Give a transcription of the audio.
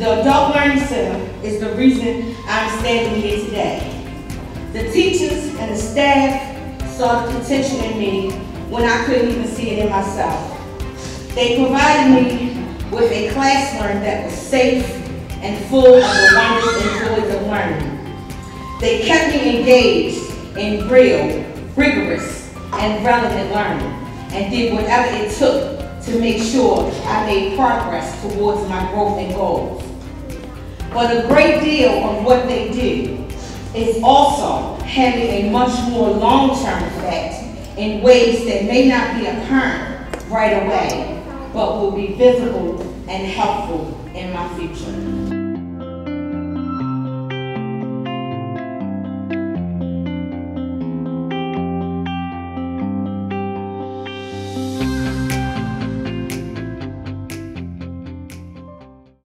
The adult learning Center is the reason I'm standing here today. The teachers and the staff saw the potential in me when I couldn't even see it in myself. They provided me with a classroom that was safe and full of the wonders and joys of learning. They kept me engaged in real, rigorous, and relevant learning and did whatever it took to make sure I made progress towards my growth and goals. But a great deal of what they do is also having a much more long-term effect in ways that may not be apparent right away, but will be visible and helpful in my future.